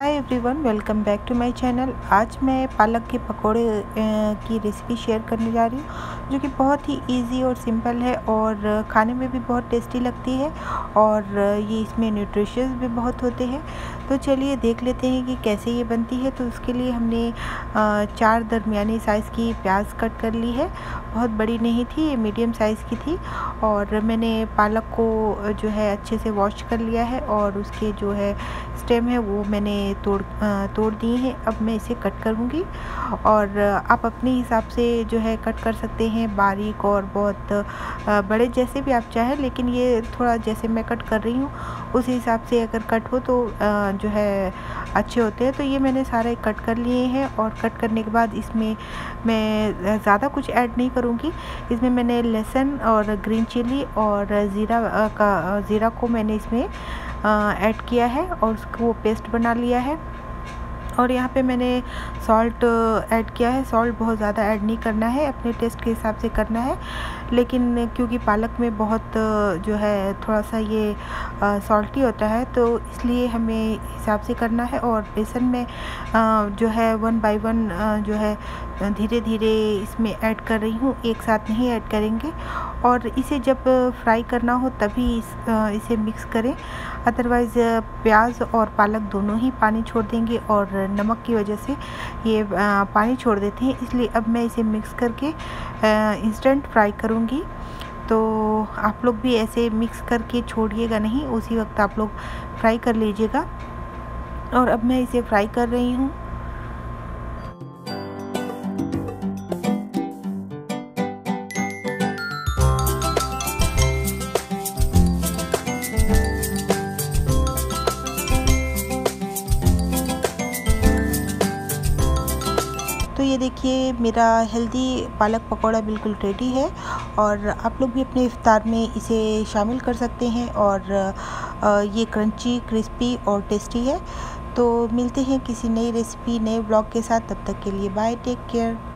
Hi everyone welcome back to my channel आज मैं पालक के पकोड़े की रेसिपी शेयर करने जा रही हूँ, जो कि बहुत ही इजी और सिंपल है और खाने में भी बहुत टेस्टी लगती है और ये इसमें न्यूट्रिशियस भी बहुत होते हैं। तो चलिए देख लेते हैं कि कैसे ये बनती है। तो उसके लिए हमने चार दरमियानी साइज़ की प्याज कट कर ली है। बहुत बड़ी नहीं थी, ये मीडियम साइज़ की थी और मैंने पालक को जो है अच्छे से वॉश कर लिया है और उसके जो है स्टेम है वो मैंने तोड़ तोड़ दिए हैं, अब मैं इसे कट करूँगी। और आप अपने हिसाब से जो है कट कर सकते हैं, बारीक और बहुत बड़े जैसे भी आप चाहें, लेकिन ये थोड़ा जैसे मैं कट कर रही हूँ, उस हिसाब से अगर कट हो तो जो है अच्छे होते हैं। तो ये मैंने सारे कट कर लिए हैं और कट करने के बाद इसमें मैं ज़्यादा कुछ ऐड नहीं करूँगी। इसमें मैंने लहसुन और ग्रीन चिली और ज़ीरा का ज़ीरा को मैंने इसमें ऐड किया है और उसको पेस्ट बना लिया है। और यहाँ पे मैंने सॉल्ट ऐड किया है। सॉल्ट बहुत ज़्यादा ऐड नहीं करना है अपने टेस्ट के हिसाब से करना है। लेकिन क्योंकि पालक में बहुत जो है थोड़ा सा ये सॉल्टी होता है तो इसलिए हमें हिसाब से करना है और बेसन में जो है वन बाय वन जो है धीरे धीरे इसमें ऐड कर रही हूँ। एक साथ नहीं ऐड करेंगे। और इसे जब फ्राई करना हो तभी इस, इसे मिक्स करें। अदरवाइज़ प्याज और पालक दोनों ही पानी छोड़ देंगे और नमक की वजह से ये पानी छोड़ देते हैं। इसलिए अब मैं इसे मिक्स करके इंस्टेंट फ्राई करूँगी। तो आप लोग भी ऐसे मिक्स करके छोड़िएगा नहीं, उसी वक्त आप लोग फ्राई कर लीजिएगा। और अब मैं इसे फ्राई कर रही हूँ। तो ये देखिए, मेरा हेल्दी पालक पकौड़ा बिल्कुल रेडी है और आप लोग भी अपने इफ्तार में इसे शामिल कर सकते हैं और ये क्रंची क्रिस्पी और टेस्टी है। तो मिलते हैं किसी नई रेसिपी नए ब्लॉग के साथ। तब तक के लिए बाय टेक केयर